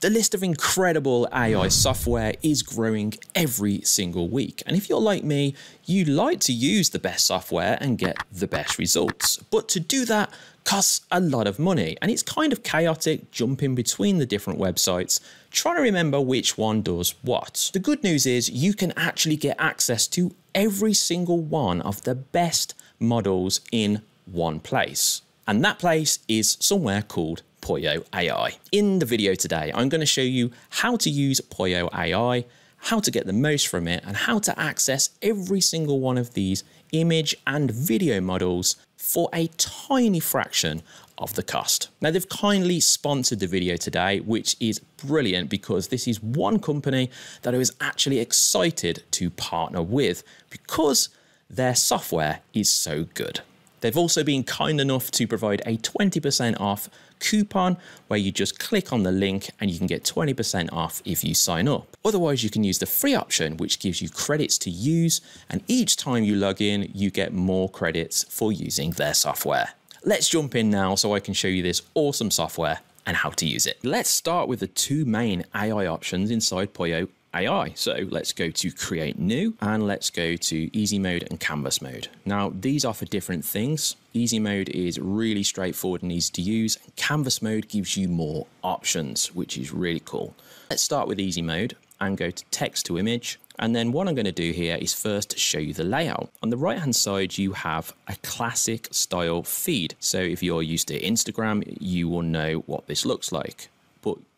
The list of incredible AI software is growing every single week. And if you're like me, you like to use the best software and get the best results. But to do that costs a lot of money. And it's kind of chaotic jumping between the different websites, trying to remember which one does what. The good news is you can actually get access to every single one of the best models in one place. And that place is somewhere called Pollo AI. In the video today, I'm going to show you how to use Pollo AI, how to get the most from it, and how to access every single one of these image and video models for a tiny fraction of the cost. Now, they've kindly sponsored the video today, which is brilliant because this is one company that I was actually excited to partner with because their software is so good. They've also been kind enough to provide a 20% off coupon where you just click on the link and you can get 20% off if you sign up. Otherwise, you can use the free option, which gives you credits to use, and each time you log in, you get more credits for using their software. Let's jump in now so I can show you this awesome software and how to use it. Let's start with the two main AI options inside Pollo AI. So let's go to create new and let's go to easy mode and canvas mode. Now these are for different things. Easy mode is really straightforward and easy to use. And Canvas mode gives you more options, which is really cool. Let's start with easy mode and go to text to image. And then what I'm going to do here is first show you the layout. On the right hand side, you have a classic style feed. So if you're used to Instagram, you will know what this looks like.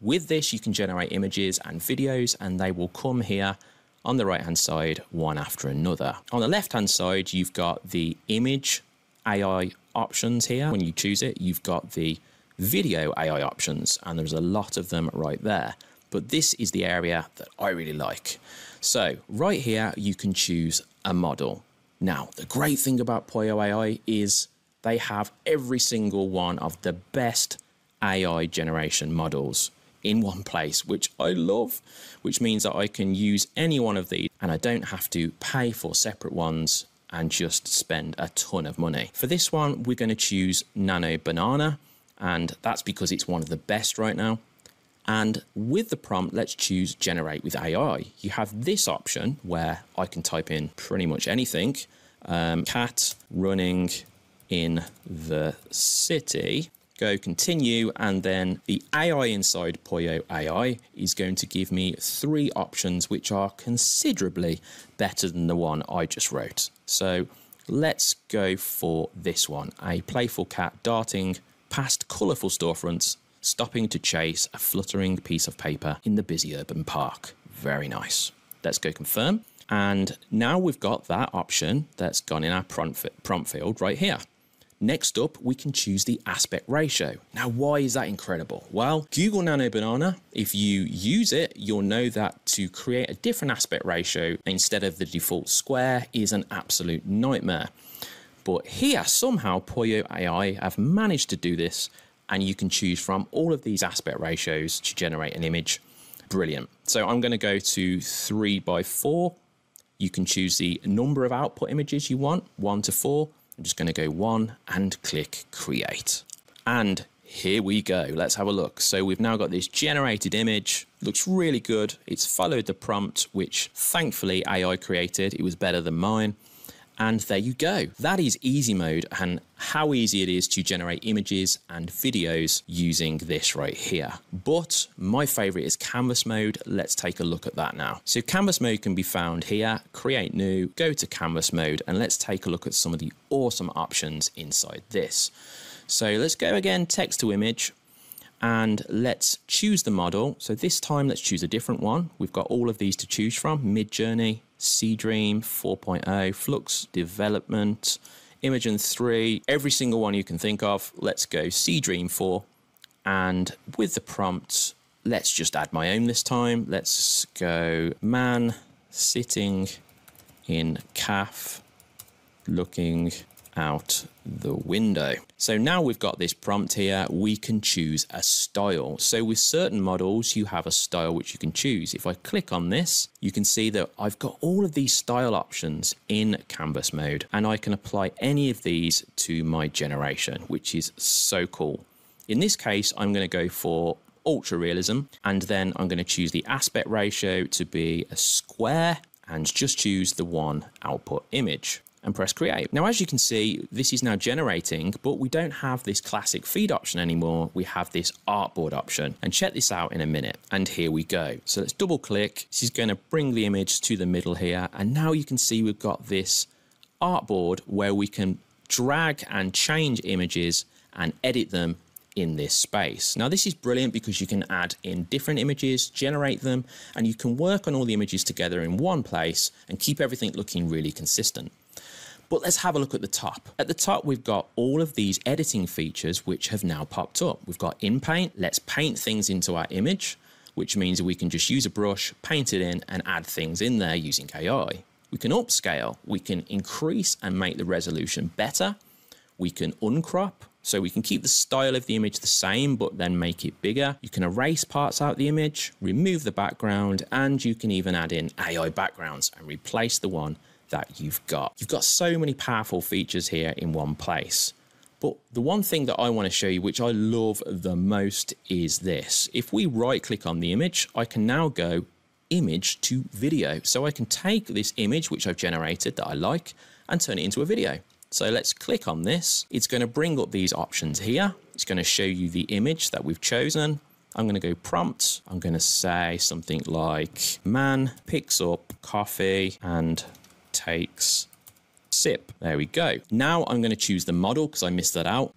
With this, you can generate images and videos, and they will come here on the right hand side, one after another. On the left hand side, you've got the image AI options here. When you choose it, you've got the video AI options, and there's a lot of them right there. But this is the area that I really like. So, right here, you can choose a model. Now, the great thing about Pollo AI is they have every single one of the best AI generation models in one place, which I love, which means that I can use any one of these and I don't have to pay for separate ones and just spend a ton of money. For this one, we're going to choose Nano Banana, and that's because it's one of the best right now. And with the prompt, let's choose generate with AI. You have this option where I can type in pretty much anything. Um, cat running in the city go continue and then the AI inside Pollo AI is going to give me three options which are considerably better than the one I just wrote. So let's go for this one. A playful cat darting past colourful storefronts, stopping to chase a fluttering piece of paper in the busy urban park. Very nice. Let's go confirm. And now we've got that option that's gone in our prompt field right here. Next up, we can choose the aspect ratio. Now, why is that incredible? Well, Google Nano Banana, if you use it, you'll know that to create a different aspect ratio instead of the default square is an absolute nightmare. But here, somehow, Pollo AI have managed to do this, and you can choose from all of these aspect ratios to generate an image. Brilliant. So I'm going to go to 3 by 4. You can choose the number of output images you want, 1 to 4 I'm just going to go one and click create. And here we go. Let's have a look. So we've now got this generated image. Looks really good. It's followed the prompt, which thankfully AI created. It was better than mine. And there you go. That is easy mode and how easy it is to generate images and videos using this right here. But my favorite is canvas mode. Let's take a look at that now. So canvas mode can be found here, create new, go to canvas mode, and let's take a look at some of the awesome options inside this. So let's go again, text to image, and let's choose the model. So this time let's choose a different one. We've got all of these to choose from, Midjourney, Seedream 4.0, Flux Development, Imagen 3, every single one you can think of. Let's go Seedream 4. And with the prompt, let's just add my own this time. Let's go man sitting in calf looking out the window. So now we've got this prompt here, we can choose a style. So with certain models, you have a style which you can choose. If I click on this, you can see that I've got all of these style options in canvas mode and I can apply any of these to my generation, which is so cool. In this case, I'm going to go for ultra realism. And then I'm going to choose the aspect ratio to be a square and just choose the one output image and press create. Now, as you can see, this is now generating, but we don't have this classic feed option anymore. We have this artboard option and check this out in a minute. And here we go. So let's double click. This is going to bring the image to the middle here. And now you can see we've got this artboard where we can drag and change images and edit them in this space. Now this is brilliant because you can add in different images, generate them, and you can work on all the images together in one place and keep everything looking really consistent. But let's have a look at the top. At the top, we've got all of these editing features which have now popped up. We've got in paint, let's paint things into our image, which means we can just use a brush, paint it in, and add things in there using AI. We can upscale, we can increase and make the resolution better. We can uncrop, so we can keep the style of the image the same, but then make it bigger. You can erase parts out of the image, remove the background, and you can even add in AI backgrounds and replace the one that you've got. You've got so many powerful features here in one place. But the one thing that I want to show you, which I love the most, is this. If we right click on the image, I can now go image to video. So I can take this image, which I've generated that I like, and turn it into a video. So let's click on this. It's going to bring up these options here. It's going to show you the image that we've chosen. I'm going to go prompt. I'm going to say something like man picks up coffee and takes sip. There we go. Now I'm going to choose the model because I missed that out.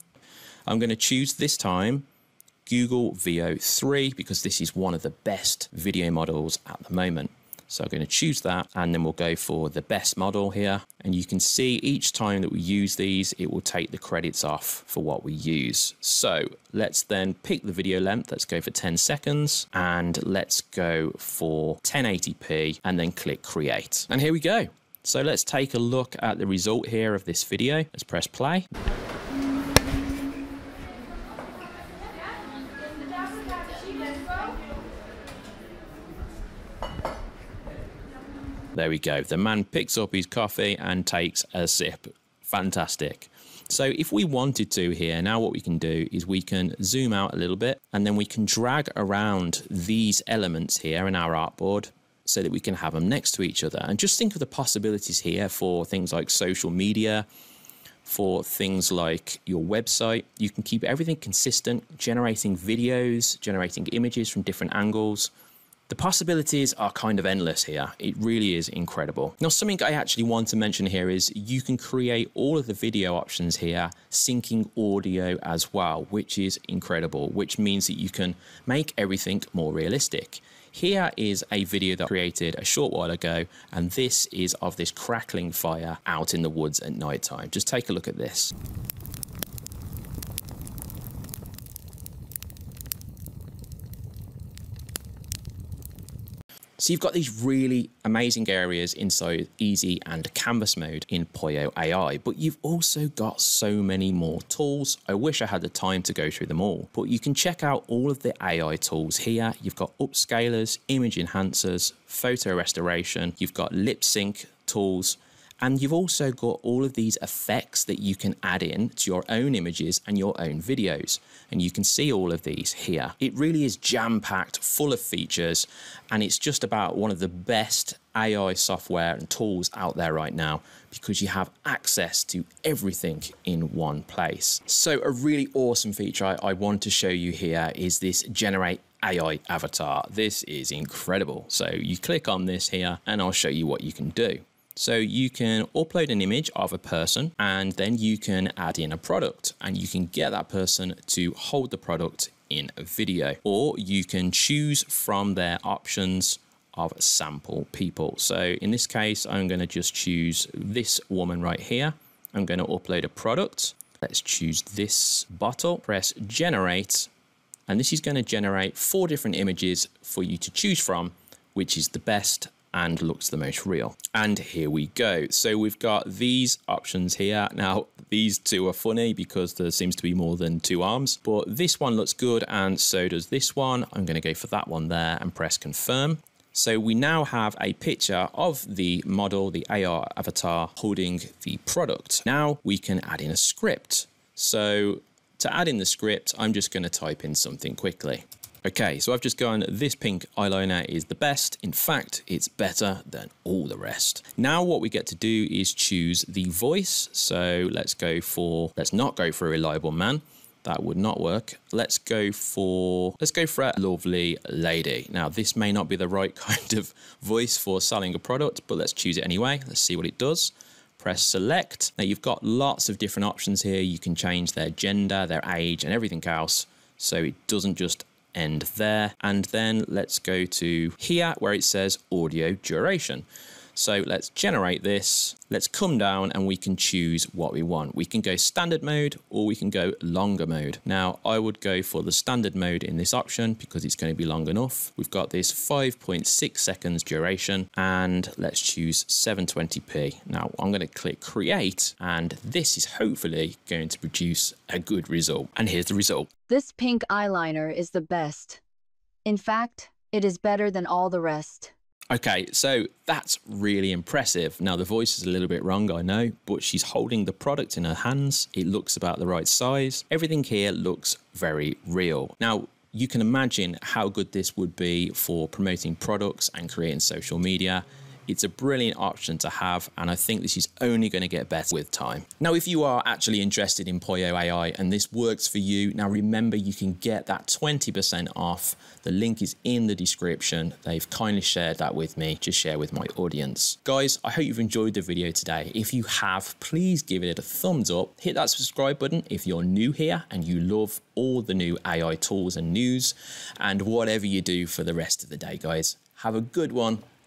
I'm going to choose this time Google Veo 3 because this is one of the best video models at the moment. So I'm going to choose that and then we'll go for the best model here. And you can see each time that we use these, it will take the credits off for what we use. So let's then pick the video length. Let's go for 10 seconds and let's go for 1080p and then click create. And here we go. So let's take a look at the result here of this video. Let's press play. There we go. The man picks up his coffee and takes a sip. Fantastic. So if we wanted to here, now what we can do is we can zoom out a little bit and then we can drag around these elements here in our artboard so that we can have them next to each other. And just think of the possibilities here for things like social media, for things like your website. You can keep everything consistent, generating videos, generating images from different angles. The possibilities are kind of endless here. It really is incredible. Now, something I actually want to mention here is you can create all of the video options here, syncing audio as well, which is incredible, which means that you can make everything more realistic. Here is a video that I created a short while ago, and this is of this crackling fire out in the woods at night time. Just take a look at this. So you've got these really amazing areas inside easy and canvas mode in Pollo AI, but you've also got so many more tools. I wish I had the time to go through them all, but you can check out all of the AI tools here. You've got upscalers, image enhancers, photo restoration, you've got lip sync tools, and you've also got all of these effects that you can add in to your own images and your own videos. And you can see all of these here. It really is jam packed, full of features, and it's just about one of the best AI software and tools out there right now because you have access to everything in one place. So, a really awesome feature I, I want to show you here is this generate AI avatar. This is incredible. So, you click on this here, and I'll show you what you can do. So you can upload an image of a person and then you can add in a product and you can get that person to hold the product in a video or you can choose from their options of sample people. So in this case, I'm going to just choose this woman right here. I'm going to upload a product. Let's choose this bottle, press generate, and this is going to generate four different images for you to choose from, which is the best and looks the most real. And here we go. So we've got these options here. Now, these two are funny because there seems to be more than two arms, but this one looks good and so does this one. I'm going to go for that one there and press confirm. So we now have a picture of the model, the AR avatar, holding the product. Now we can add in a script. So to add in the script, I'm just going to type in something quickly. Okay, so I've just gone, this pink eyeliner is the best. In fact, it's better than all the rest. Now what we get to do is choose the voice. So let's go for, let's not go for a reliable man. That would not work. Let's go for, let's go for a lovely lady. Now this may not be the right kind of voice for selling a product, but let's choose it anyway. Let's see what it does press select. Now you've got lots of different options here. You can change their gender, their age and everything else. So it doesn't just end there. And then let's go to here where it says audio duration. So let's generate this. Let's come down and we can choose what we want. We can go standard mode or we can go longer mode. Now I would go for the standard mode in this option because it's going to be long enough. We've got this 5.6 seconds duration and let's choose 720p. Now I'm going to click create and this is hopefully going to produce a good result. And here's the result. This pink eyeliner is the best. In fact, it is better than all the rest. Okay, so that's really impressive. Now, the voice is a little bit wrong, I know, but she's holding the product in her hands. It looks about the right size. Everything here looks very real. Now, you can imagine how good this would be for promoting products and creating social media. It's a brilliant option to have, and I think this is only going to get better with time. Now, if you are actually interested in Pollo AI and this works for you, now remember you can get that 20% off. The link is in the description. They've kindly shared that with me. Just share with my audience. Guys, I hope you've enjoyed the video today. If you have, please give it a thumbs up. Hit that subscribe button if you're new here and you love all the new AI tools and news and whatever you do for the rest of the day, guys. Have a good one